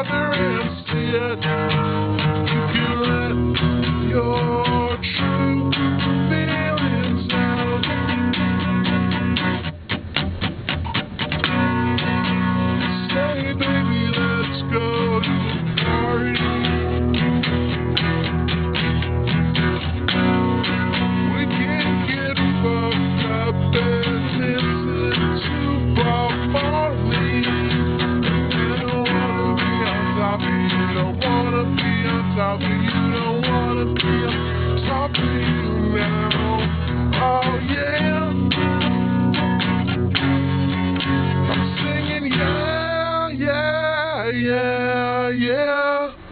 other is dear. You don't wanna be. I'm you now. Oh yeah. I'm singing yeah, yeah, yeah, yeah.